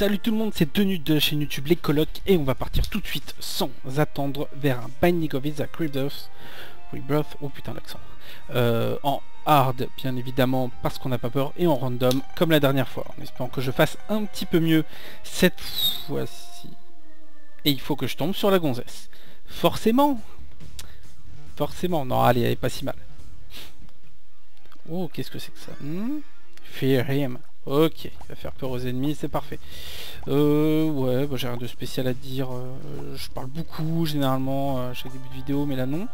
Salut tout le monde, c'est Tenu de chaîne YouTube Les Colocs et on va partir tout de suite sans attendre vers un Binding of Isaac Rebirth, Rebirth, oh putain l'accent, euh, en hard bien évidemment parce qu'on n'a pas peur et en random comme la dernière fois, en espérant que je fasse un petit peu mieux cette fois-ci. Et il faut que je tombe sur la gonzesse. Forcément Forcément, non allez, elle est pas si mal. Oh, qu'est-ce que c'est que ça hmm? Fear him. Ok, il va faire peur aux ennemis, c'est parfait. Euh, ouais, bah, j'ai rien de spécial à dire. Euh, je parle beaucoup généralement à chaque début de vidéo, mais là non.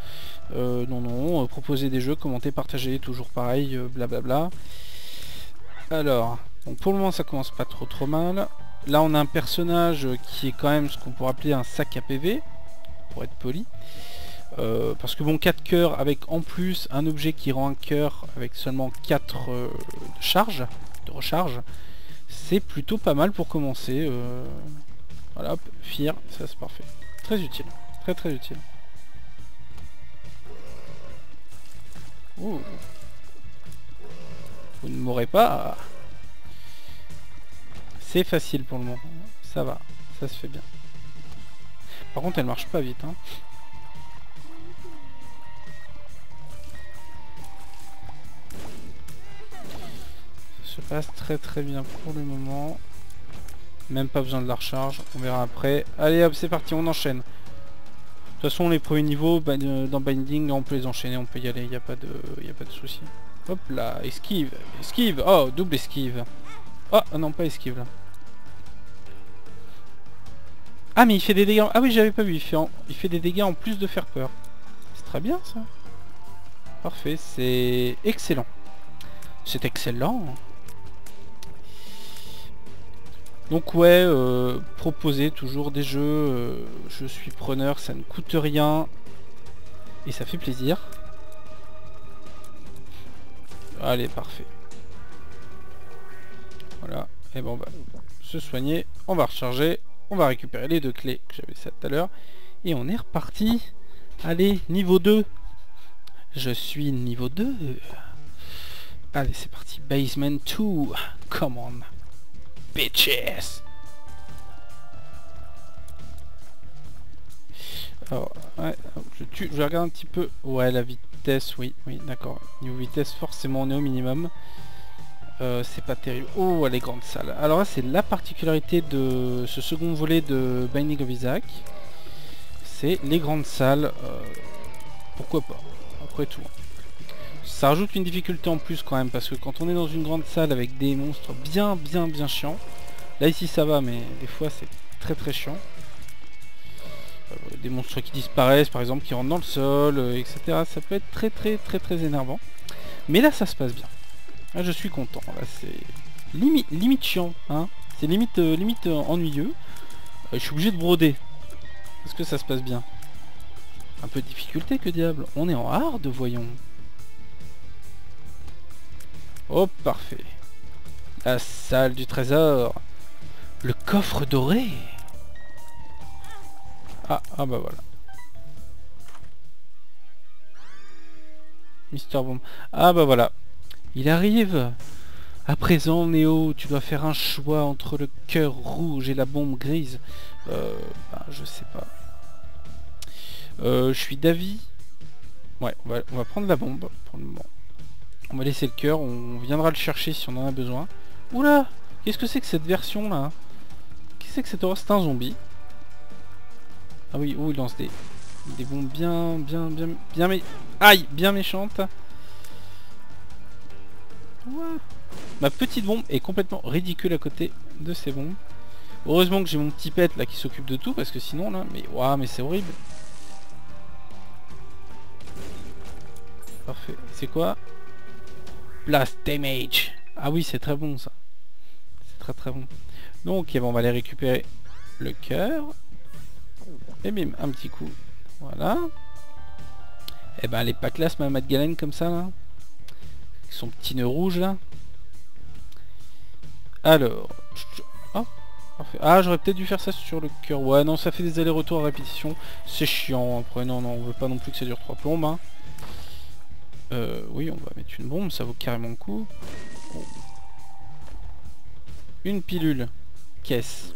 Euh, non, non, euh, proposer des jeux, commenter, partager, toujours pareil, blablabla. Alors, donc pour le moment ça commence pas trop trop mal. Là on a un personnage qui est quand même ce qu'on pourrait appeler un sac à PV, pour être poli. parce que bon 4 cœurs avec en plus un objet qui rend un cœur avec seulement 4 charges de recharge, c'est plutôt pas mal pour commencer. Euh, voilà, hop, fier, ça c'est parfait. Très utile, très très utile. Vous ne mourrez pas. C'est facile pour le moment. Ça va, ça se fait bien. Par contre, elle marche pas vite. Hein. Se passe très très bien pour le moment. Même pas besoin de la recharge, on verra après. Allez hop, c'est parti, on enchaîne. De toute façon, les premiers niveaux euh, dans Binding, on peut les enchaîner, on peut y aller, il n'y a pas de, y a pas de souci. Hop là, esquive, esquive, oh, double esquive. Oh, non, pas esquive là. Ah mais il fait des dégâts, ah oui j'avais pas vu, il fait, il fait des dégâts en plus de faire peur. C'est très bien ça. Parfait, c'est excellent. C'est excellent. Donc ouais, euh, proposer toujours des jeux, euh, je suis preneur, ça ne coûte rien et ça fait plaisir. Allez, parfait. Voilà, et bon on va se soigner, on va recharger, on va récupérer les deux clés que j'avais ça tout à l'heure et on est reparti. Allez, niveau 2. Je suis niveau 2. Allez, c'est parti. Basement 2. Come on bitches Alors, ouais, je, tue, je regarde un petit peu. Ouais, la vitesse, oui, oui, d'accord. Niveau vitesse, forcément, on est au minimum. Euh, c'est pas terrible. Oh, les grandes salles. Alors là, c'est la particularité de ce second volet de Binding of Isaac. C'est les grandes salles. Euh, pourquoi pas Après tout. Ça rajoute une difficulté en plus quand même, parce que quand on est dans une grande salle avec des monstres bien bien bien chiants, là ici ça va, mais des fois c'est très très chiant. Euh, des monstres qui disparaissent par exemple, qui rentrent dans le sol, euh, etc. Ça peut être très très très très énervant. Mais là ça se passe bien. Là je suis content, là c'est limite, limite chiant, hein. c'est limite, euh, limite ennuyeux. je suis obligé de broder, parce que ça se passe bien. Un peu de difficulté que diable, on est en hard voyons. Oh, parfait. La salle du trésor. Le coffre doré. Ah, ah bah voilà. Mister Bomb. Ah bah voilà. Il arrive. À présent, Néo, tu dois faire un choix entre le cœur rouge et la bombe grise. Euh, bah, je sais pas. Euh, je suis d'avis. Ouais, on va prendre la bombe pour le moment. On va laisser le cœur, on viendra le chercher si on en a besoin. Oula Qu'est-ce que c'est que cette version là Qu'est-ce que c'est que cette horreur? C'est un zombie. Ah oui, oh il lance des, des bombes bien, bien, bien, bien, mais... Aïe Bien méchantes. Ma petite bombe est complètement ridicule à côté de ces bombes. Heureusement que j'ai mon petit pet là qui s'occupe de tout parce que sinon là, mais waouh, mais c'est horrible. Parfait. C'est quoi? Blast damage. Ah oui, c'est très bon ça. C'est très très bon. Donc, on va aller récupérer le cœur. Et bim, un petit coup. Voilà. Et eh ben, elle est pas classe ma Madeleine comme ça là. Avec son petit nœud rouge là. Alors. Oh, ah, j'aurais peut-être dû faire ça sur le cœur. Ouais, non, ça fait des allers-retours à répétition. C'est chiant. Après, non, non, on veut pas non plus que ça dure trois plombes. Hein. Euh, oui, on va mettre une bombe, ça vaut carrément le coup. Une pilule. caisse.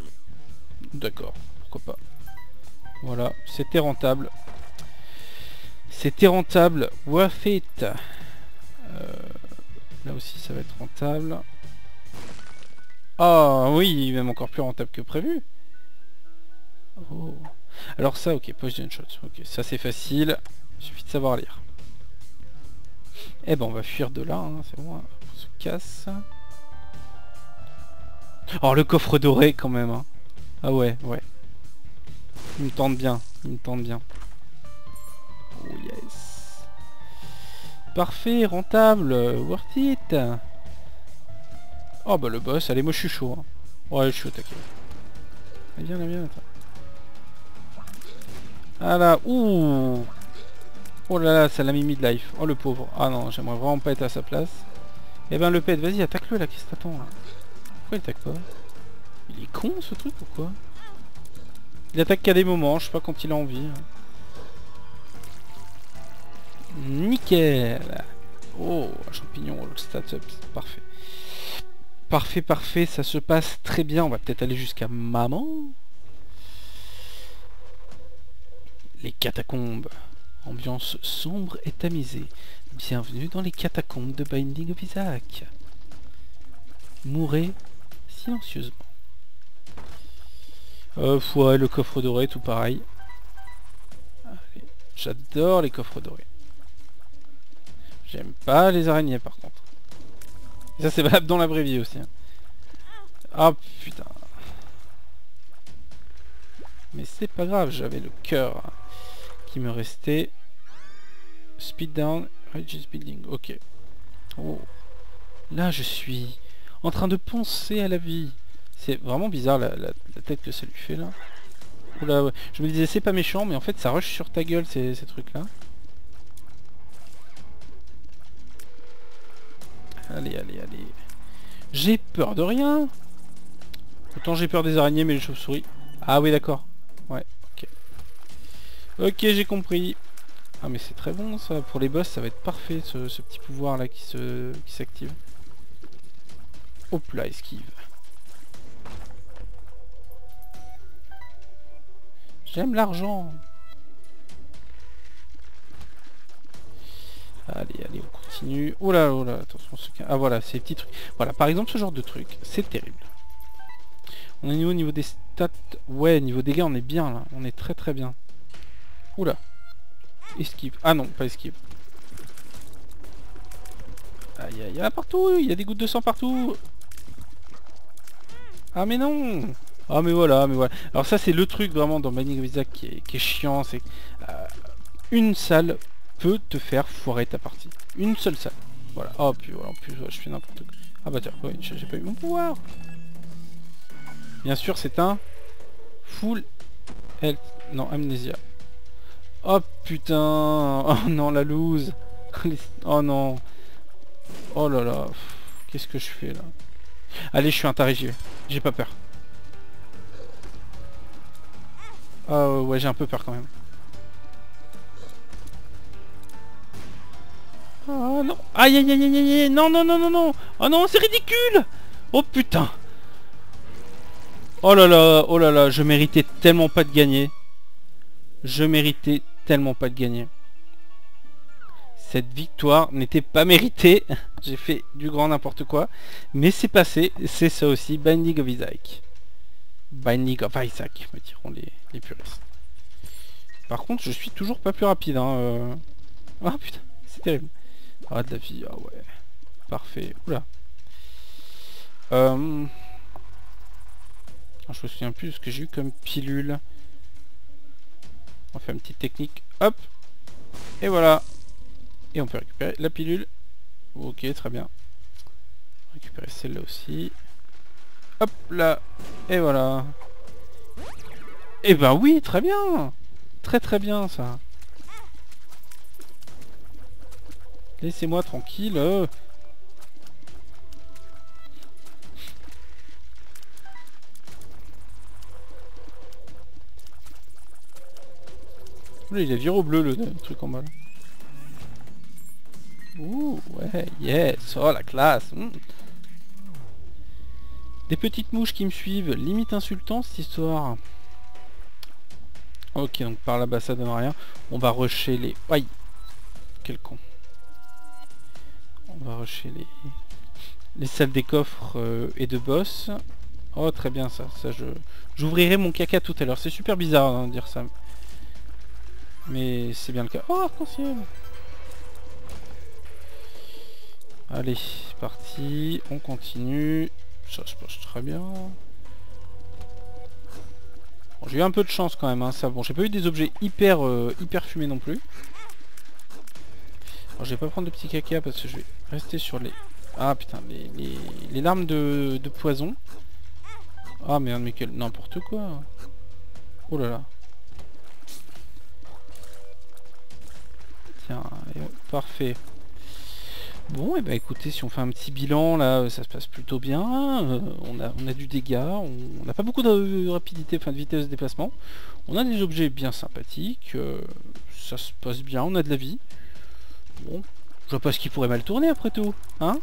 D'accord, pourquoi pas. Voilà, c'était rentable. C'était rentable, worth it. Euh, là aussi ça va être rentable. Ah oui, même encore plus rentable que prévu. Oh. Alors ça, ok, potion shot. Ok, ça c'est facile. Il suffit de savoir lire. Eh ben on va fuir de là, hein, c'est bon. Hein. On se casse. Oh le coffre doré quand même. Hein. Ah ouais, ouais. Il me tente bien, il me tente bien. Oh yes. Parfait, rentable, worth it. Oh bah le boss, allez moi je suis chaud. Hein. Ouais je suis au taquet. Viens là, viens attends. Ah là, ouh Oh là là, ça l'a mis mid-life. Oh le pauvre. Ah non, j'aimerais vraiment pas être à sa place. Eh ben le pet, vas-y, attaque-le là, qu'est-ce que t'attends là? Pourquoi il attaque pas? Il est con ce truc ou quoi? Il attaque qu'à des moments, je sais pas quand il a envie. Nickel Oh, champignon, le stats up, parfait. Parfait, parfait, ça se passe très bien. On va peut-être aller jusqu'à maman. Les catacombes. Ambiance sombre et tamisée. Bienvenue dans les catacombes de Binding of Isaac. Mourez silencieusement. Euh, le coffre doré, tout pareil. J'adore les coffres dorés. J'aime pas les araignées par contre. ça c'est valable dans la vraie aussi. Ah Oh putain. Mais c'est pas grave, j'avais le cœur qui me restait. Speed down, Regis building, ok. Oh. Là je suis en train de penser à la vie. C'est vraiment bizarre la, tête que ça lui fait là. Oula, Je me disais c'est pas méchant mais en fait ça rush sur ta gueule ces, trucs là. Allez, allez, allez. J'ai peur de rien. Autant j'ai peur des araignées mais les chauves-souris. Ah oui d'accord. Ok, j'ai compris. Ah mais c'est très bon ça, pour les boss ça va être parfait ce, petit pouvoir là qui se qui s'active. Hop là, esquive. J'aime l'argent. Allez, allez, on continue. Oh là, oh là, attention. Ce... Ah voilà, ces petits trucs. Voilà, par exemple, ce genre de truc, c'est terrible. On est niveau, niveau des stats. Ouais, niveau dégâts, on est bien là. On est très très bien. Oula. Esquive. Ah non, pas esquive. Aïe aïe, aïe, partout Il y a des gouttes de sang partout Ah mais non Ah mais voilà, mais voilà. Alors ça c'est le truc vraiment dans Mining of qui est, chiant, c'est euh, une salle peut te faire foirer ta partie. Une seule salle. Voilà. Oh puis voilà, en plus je fais n'importe quoi. Ah bah tiens, j'ai pas eu mon pouvoir. Bien sûr c'est un full health. Non, amnésia. Oh putain. Oh non, la loose. Oh non. Oh là là. Qu'est-ce que je fais là? Allez, je suis un taré, J'ai pas peur. Oh ouais, j'ai un peu peur quand même. Oh non. Aïe aïe aïe aïe aïe. Non non non non non. Oh non, c'est ridicule. Oh putain. Oh là là Oh là là. Je méritais tellement pas de gagner. Je méritais tellement pas de gagner. Cette victoire n'était pas méritée. J'ai fait du grand n'importe quoi. Mais c'est passé. C'est ça aussi. Binding of Isaac. Binding of Isaac, me diront les, les puristes. Par contre, je suis toujours pas plus rapide. Hein, euh. Ah putain, c'est terrible. Ah de la vie, ah ouais. Parfait. Oula. Euh... Ah, je me souviens plus ce que j'ai eu comme pilule. On fait une petite technique. Hop. Et voilà. Et on peut récupérer la pilule. Ok, très bien. Récupérer celle-là aussi. Hop là. Et voilà. Et eh ben oui, très bien. Très très bien ça. Laissez-moi tranquille. Il a viré au bleu le, truc en bas. Ouh, ouais, yes, oh la classe. Hmm. Des petites mouches qui me suivent, limite insultant cette histoire. Ok, donc par là-bas ça donne rien. On va rusher les... Aïe Quel con. On va rusher les... Les salles des coffres euh, et de boss. Oh très bien ça, ça je... J'ouvrirai mon caca tout à l'heure. C'est super bizarre hein, de dire ça. Mais c'est bien le cas. Oh arc-en-ciel Allez, parti. On continue. Ça se passe très bien. j'ai eu un peu de chance quand même, hein, ça. Bon, j'ai pas eu des objets hyper, euh, hyper fumés non plus. Alors, je vais pas prendre de petits caca parce que je vais rester sur les... Ah putain, les, larmes de, poison. Ah merde, mais quel... N'importe quoi. Oh là là. Parfait. Bon, et eh bah ben, écoutez, si on fait un petit bilan, là, euh, ça se passe plutôt bien. Euh, on, a, on a du dégât, on n'a pas beaucoup de rapidité, enfin de vitesse de déplacement. On a des objets bien sympathiques, euh, ça se passe bien, on a de la vie. Bon, je vois pas ce qui pourrait mal tourner après tout, hein?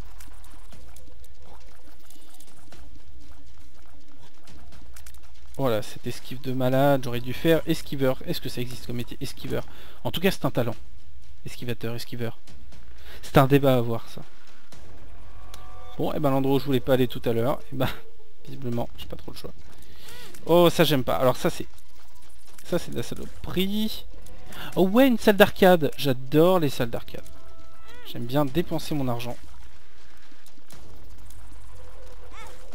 Voilà, cette esquive de malade, j'aurais dû faire esquiveur. Est-ce que ça existe comme métier Esquiveur? En tout cas, c'est un talent. Esquivateur, esquiveur. C'est un débat à voir ça. Bon, et eh ben l'endroit où je voulais pas aller tout à l'heure, et eh ben visiblement, j'ai pas trop le choix. Oh, ça j'aime pas. Alors ça c'est... Ça c'est de la saloperie. Oh ouais, une salle d'arcade. J'adore les salles d'arcade. J'aime bien dépenser mon argent.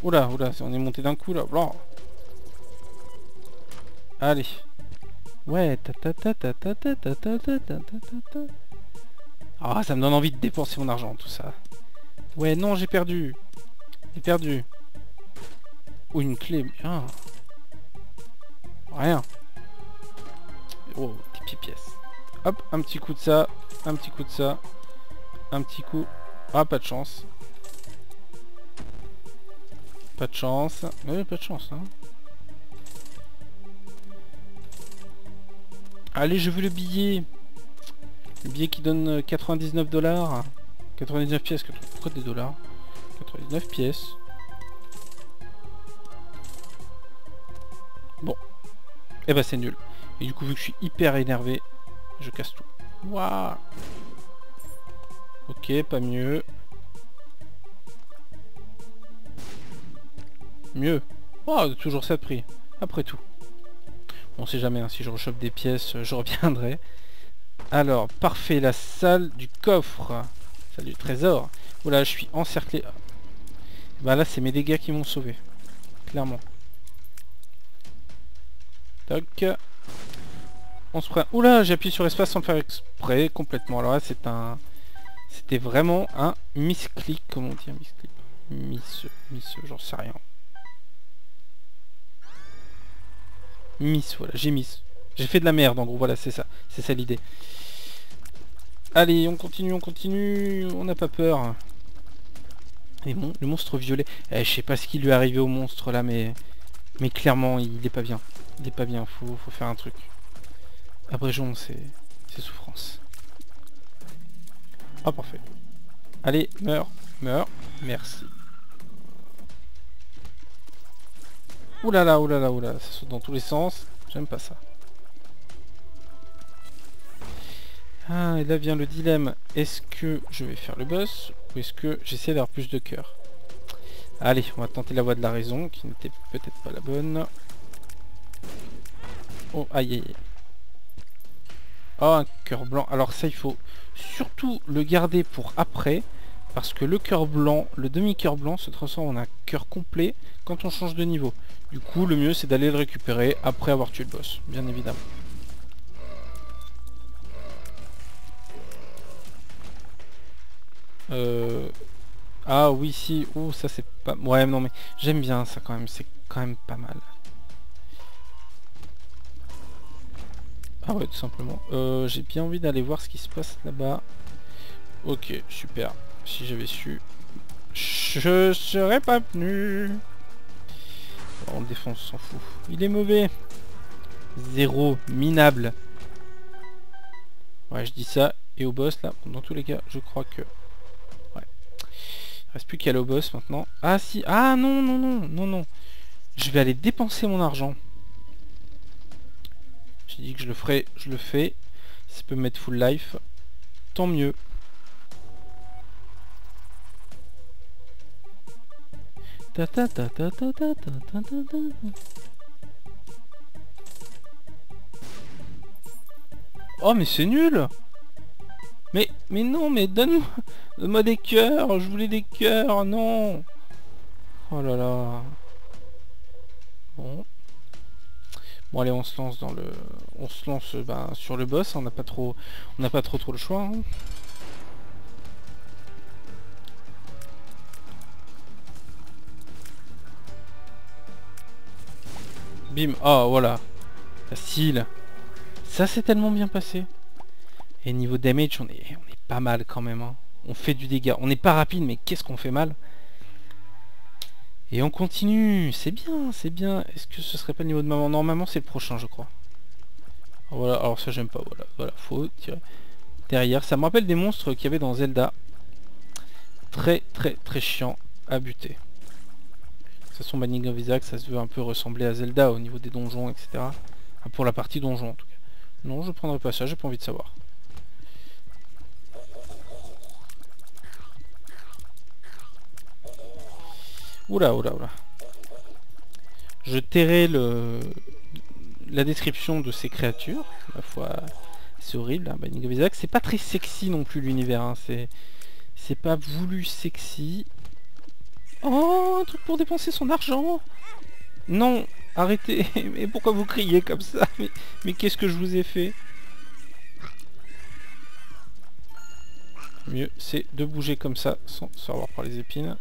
Oula, oula, on est monté d'un coup là. Blanc. Allez. Ouais, ta ta ta ta ta ta ta ta ta ta ta ah, ça me donne envie de dépenser mon argent, tout ça. Ouais, non, j'ai perdu. J'ai perdu. Oh, une clé. Ah. Rien. Oh, des petites pièces. Hop, un petit coup de ça. Un petit coup de ça. Un petit coup. Ah, pas de chance. Pas de chance. Mais pas de chance, hein. Allez, je veux le billet. Le billet qui donne 99 dollars. 99 pièces. Pourquoi des dollars? 99 pièces. Bon. Et eh bah ben, c'est nul. Et du coup vu que je suis hyper énervé, je casse tout. Waouh Ok, pas mieux. Mieux. Oh, toujours ça de prix. Après tout. On sait jamais, hein, si je rechoppe des pièces, je reviendrai. Alors, parfait, la salle du coffre. Salle du trésor. Oula, je suis encerclé. Bah là, c'est mes dégâts qui m'ont sauvé. Clairement. Toc. On se prend... Oula, j'ai appuyé sur espace sans faire exprès, complètement. Alors là, c'est un... C'était vraiment un misclick, comment on dit un misclick Miss... Miss... j'en sais rien. Miss, voilà, j'ai miss. J'ai fait de la merde en gros, voilà, c'est ça. C'est ça l'idée. Allez, on continue, on continue, on n'a pas peur. le monstre violet. Eh, je sais pas ce qui lui est arrivé au monstre là, mais mais clairement, il est pas bien. Il est pas bien, faut, faut faire un truc. Abrégeons c'est souffrance. Ah, parfait. Allez, meurs, meurs, merci. Oulala, oulala, oulala, ça saute dans tous les sens. J'aime pas ça. Ah, et là vient le dilemme. Est-ce que je vais faire le boss ou est-ce que j'essaie d'avoir plus de cœur? Allez, on va tenter la voie de la raison, qui n'était peut-être pas la bonne. Oh, aïe aïe. Oh, un cœur blanc. Alors ça, il faut surtout le garder pour après. Parce que le cœur blanc, le demi-cœur blanc se transforme en un cœur complet quand on change de niveau. Du coup, le mieux, c'est d'aller le récupérer après avoir tué le boss, bien évidemment. Euh... Ah oui, si. Oh, ça c'est pas... Ouais, non, mais j'aime bien ça quand même. C'est quand même pas mal. Ah ouais, tout simplement. Euh, J'ai bien envie d'aller voir ce qui se passe là-bas. Ok, super. Si j'avais su... Je serais pas venu. On défonce, s'en fout. Il est mauvais. Zéro. Minable. Ouais, je dis ça. Et au boss, là, dans tous les cas, je crois que Reste plus qu'à aller au boss maintenant. Ah si, ah non, non, non, non, non. Je vais aller dépenser mon argent. J'ai dit que je le ferai, je le fais. Ça peut me mettre full life, tant mieux. Oh mais c'est nul Mais mais non mais donne-moi donne des cœurs Je voulais des cœurs Non Oh là là Bon. Bon allez on se lance dans le. On se lance ben, sur le boss, on n'a pas trop. Trop trop le choix. Hein. Bim. Oh, voilà. Facile. Ça, c'est tellement bien passé. Et niveau damage, on est, pas mal quand même. Hein. On fait du dégât. On n'est pas rapide, mais qu'est-ce qu'on fait mal Et on continue. C'est bien, c'est bien. Est-ce que ce serait pas le niveau de maman? Normalement, c'est le prochain, je crois. Voilà, alors ça, j'aime pas. Voilà, voilà, faut tirer derrière. Ça me rappelle des monstres qu'il y avait dans Zelda. Très, très, très chiant à buter. De toute façon, Banning of Isaac, ça se veut un peu ressembler à Zelda au niveau des donjons, etc. pour la partie donjon, en tout cas. Non, je prendrai pas ça, j'ai pas envie de savoir. Oula, oula, oula. Je tairai le... la description de ces créatures. La foi, c'est horrible, hein, Banning of Isaac. C'est pas très sexy non plus l'univers. Hein. C'est pas voulu sexy. Oh, un truc pour dépenser son argent Non, arrêtez Mais pourquoi vous criez comme ça? Mais, qu'est-ce que je vous ai fait? Mieux, c'est de bouger comme ça, sans se avoir par les épines.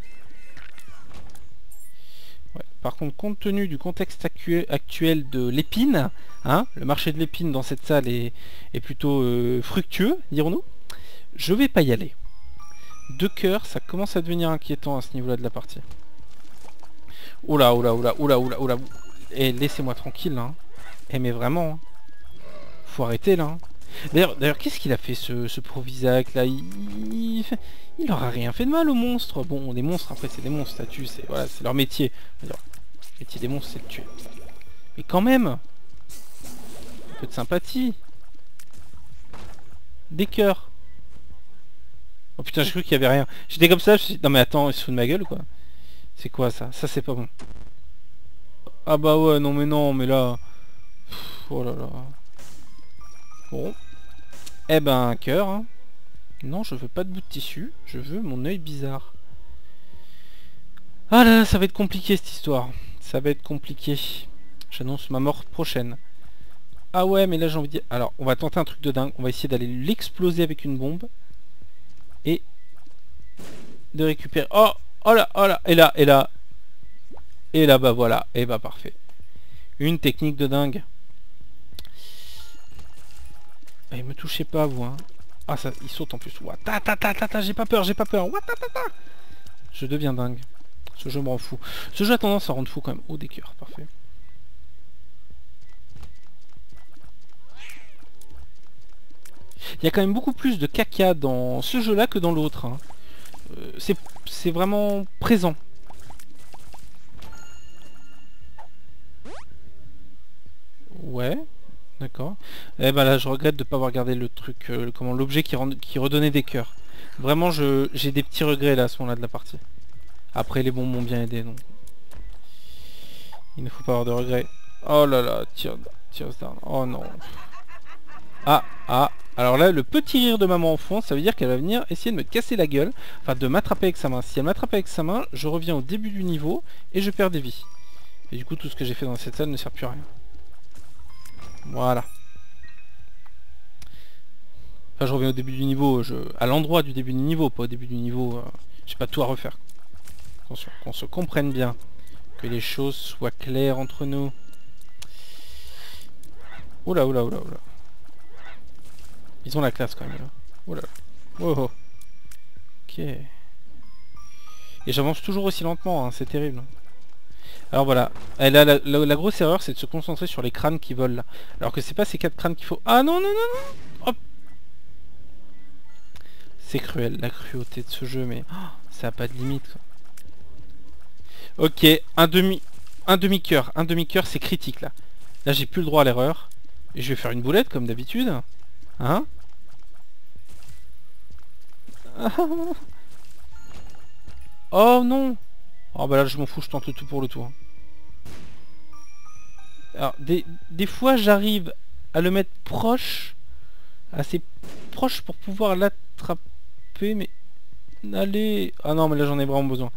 Par contre, compte tenu du contexte actuel de l'épine, hein, le marché de l'épine dans cette salle est, plutôt euh, fructueux, dirons-nous, je vais pas y aller. Deux cœurs, ça commence à devenir inquiétant à ce niveau-là de la partie. Oula, oula, oula, oula, oula, oula. Et laissez-moi tranquille, hein. Eh mais vraiment, hein. faut arrêter là. Hein. D'ailleurs, qu'est-ce qu'il a fait ce, ce Provisac là? Il, il, aura rien fait de mal aux monstres. Bon, des monstres, après c'est des monstres, c'est voilà, c'est leur métier. le métier des monstres, c'est de tuer. Mais quand même, un peu de sympathie. Des cœurs. Oh putain, j'ai cru qu'il y avait rien. J'étais comme ça, je suis non mais attends, il se fout de ma gueule quoi? C'est quoi ça? Ça c'est pas bon. Ah bah ouais, non mais non, mais là... oh là là. Bon. Eh ben, un cœur. Hein. Non, je veux pas de bout de tissu. Je veux mon œil bizarre. Ah là, ça va être compliqué cette histoire. Ça va être compliqué. J'annonce ma mort prochaine. Ah ouais, mais là j'ai envie de dire... Alors, on va tenter un truc de dingue. On va essayer d'aller l'exploser avec une bombe et de récupérer. Oh, oh là, oh là, et là, et là, et là, bah voilà, et bah parfait. Une technique de dingue. Et eh, me touchez pas vous hein. Ah ça il saute en plus. ta ta ta ta, ta j'ai pas peur, j'ai pas peur. ta, ta. Je deviens dingue. Ce jeu me rend fou. Ce jeu a tendance à rendre fou quand même. Oh des cœurs, parfait. Il y a quand même beaucoup plus de caca dans ce jeu-là que dans l'autre. Hein. Euh, c'est vraiment présent. Ouais, d'accord. Eh ben là, je regrette de ne pas avoir gardé le truc, euh, comment l'objet qui, qui redonnait des cœurs. Vraiment, j'ai des petits regrets là à ce moment-là de la partie. Après, les bons m'ont bien aidé, donc. Il ne faut pas avoir de regrets. Oh là là, tire, tire. Oh non. Ah, ah, alors là, le petit rire de maman en fond, ça veut dire qu'elle va venir essayer de me casser la gueule, enfin de m'attraper avec sa main. Si elle m'attrape avec sa main, je reviens au début du niveau et je perds des vies. Et du coup, tout ce que j'ai fait dans cette salle ne sert plus à rien. Voilà. Enfin, je reviens au début du niveau, je... à l'endroit du début du niveau, pas au début du niveau. Euh... J'ai pas tout à refaire. Qu'on se comprenne bien. Que les choses soient claires entre nous. Oula, oula, oula, oula. Ils ont la classe quand même là. Oh là là. Oh, oh. Ok. Et j'avance toujours aussi lentement, hein, c'est terrible. Alors voilà, a la, grosse erreur c'est de se concentrer sur les crânes qui volent là. Alors que c'est pas ces quatre crânes qu'il faut... Ah non non non non Hop C'est cruel, la cruauté de ce jeu, mais... Oh, Ça a pas de limite. Ok, un demi... Un demi-cœur. Un demi-cœur, c'est critique, là. Là, j'ai plus le droit à l'erreur. Et je vais faire une boulette, comme d'habitude. Hein Oh non Oh bah là je m'en fous, je tente tout pour le tour. Alors des, des fois j'arrive à le mettre proche, assez proche pour pouvoir l'attraper, mais... Allez Ah non mais là j'en ai vraiment besoin.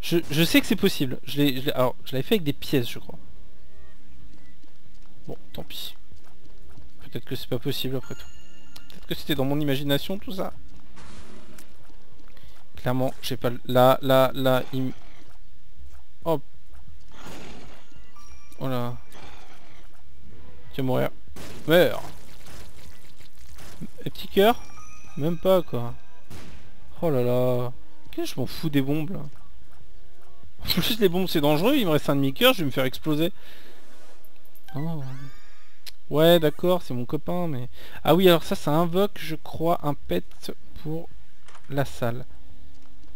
Je, sais que c'est possible. Je l'ai, alors je l'avais fait avec des pièces je crois. Bon, tant pis. Peut-être que c'est pas possible après tout. Que c'était dans mon imagination tout ça. Clairement, j'ai pas... Là, là, là, il... Oh. Oh là. Tu vas mourir. Meurs. Et petit cœur Même pas, quoi. Oh là là. Qu'est-ce que je m'en fous des bombes, là? Plus, les bombes, c'est dangereux. Il me reste un demi-cœur, je vais me faire exploser. Oh. Ouais, d'accord, c'est mon copain, mais... Ah oui, alors ça, ça invoque, je crois, un pet pour la salle.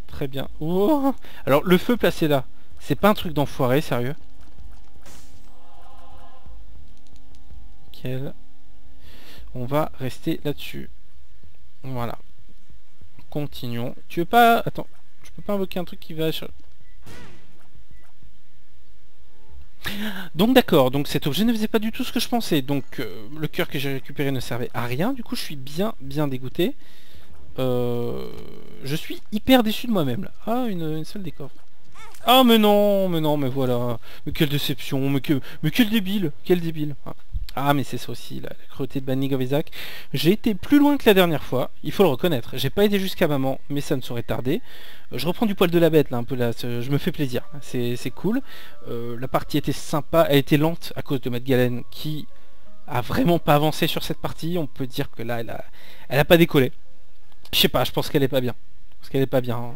Très bien. Oh Alors, le feu placé là, c'est pas un truc d'enfoiré, sérieux? On va rester là-dessus. Voilà. Continuons. Tu veux pas... Attends, je peux pas invoquer un truc qui va... Donc d'accord, donc cet objet ne faisait pas du tout ce que je pensais. Donc euh, le cœur que j'ai récupéré ne servait à rien. Du coup je suis bien bien dégoûté. Euh, je suis hyper déçu de moi-même là. Ah, une, seule décor. Ah mais non, mais non, mais voilà. Mais quelle déception, mais, que, mais quel débile, quel débile. Ah, ah mais c'est ça aussi, la, cruauté de Banning of Isaac. J'ai été plus loin que la dernière fois, il faut le reconnaître. J'ai pas été jusqu'à maman, mais ça ne saurait tarder. Euh, je reprends du poil de la bête là, un peu là, je me fais plaisir. C'est cool. Euh, la partie était sympa, elle était lente à cause de Matt Galen qui a vraiment pas avancé sur cette partie. On peut dire que là, elle a, elle a pas décollé. Je sais pas, je pense qu'elle est pas bien. Parce qu'elle est pas bien. Hein.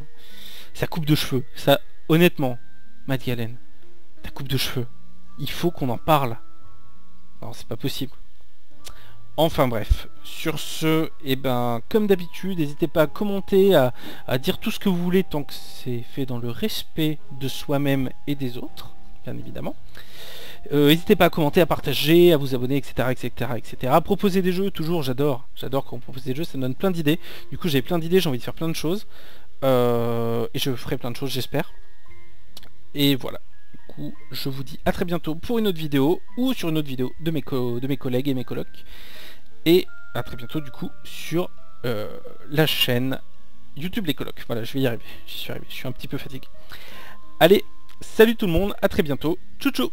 Sa coupe de cheveux, ça, honnêtement, Matt Galen, ta coupe de cheveux, il faut qu'on en parle. Non, c'est pas possible. Enfin bref, sur ce, et eh ben, comme d'habitude, n'hésitez pas à commenter, à, à, dire tout ce que vous voulez tant que c'est fait dans le respect de soi-même et des autres, bien évidemment. Euh, n'hésitez pas à commenter, à partager, à vous abonner, etc. etc. etc. À proposer des jeux, toujours, j'adore. J'adore quand on propose des jeux, ça me donne plein d'idées. Du coup j'ai plein d'idées, j'ai envie de faire plein de choses. Euh, et je ferai plein de choses, j'espère. Et voilà. Coup, je vous dis à très bientôt pour une autre vidéo, ou sur une autre vidéo de mes, de mes collègues et mes colocs. Et à très bientôt du coup sur euh, la chaîne YouTube Les Colocs. Voilà, je vais y arriver. J'y suis arrivé. Je suis un petit peu fatigué. Allez, salut tout le monde, à très bientôt. Tchou tchou